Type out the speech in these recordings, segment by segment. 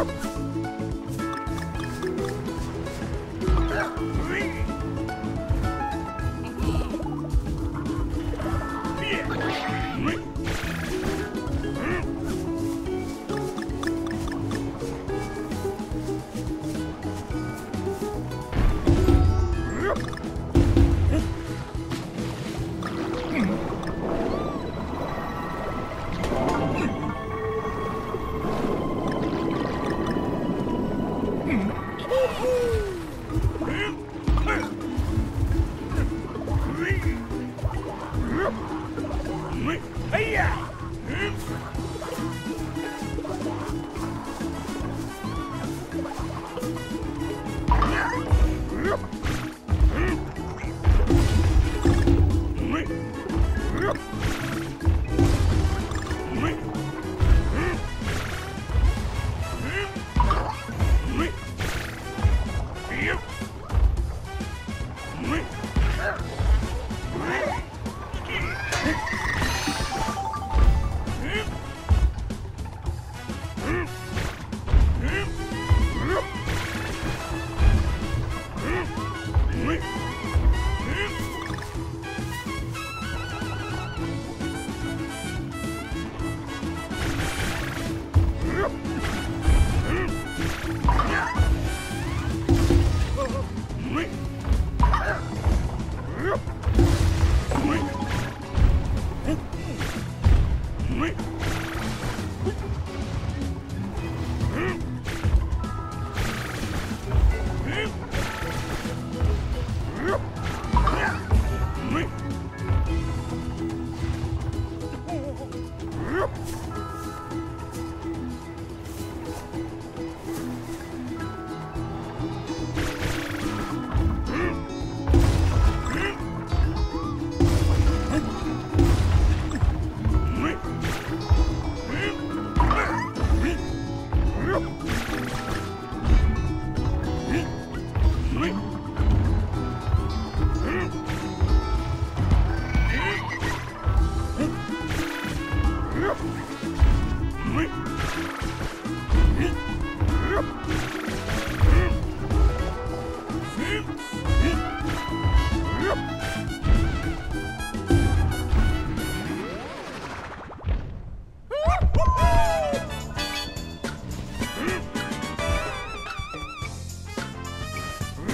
Come on. me!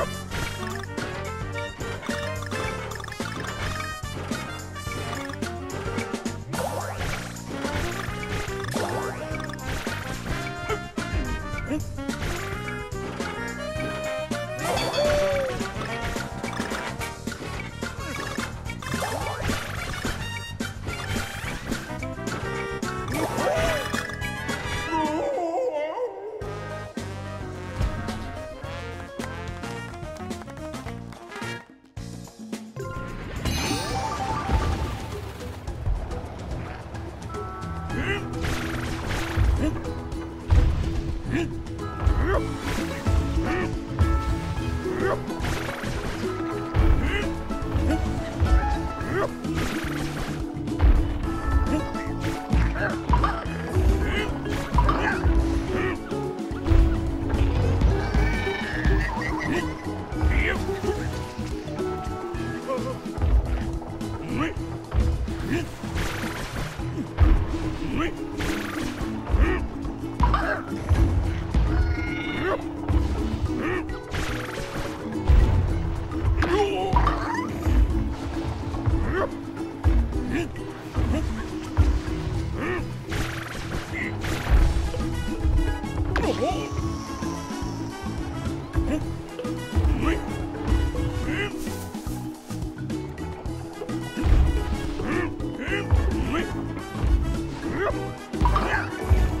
up. 嗯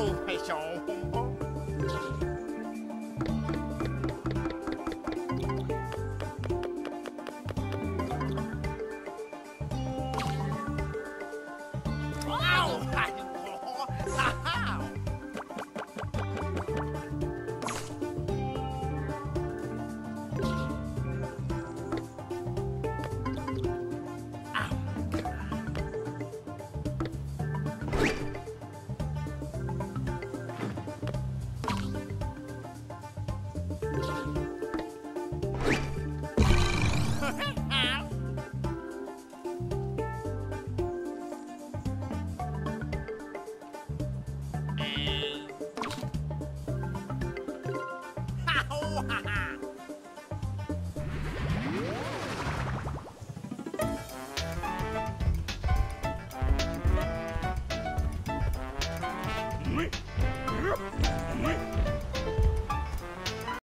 Oh.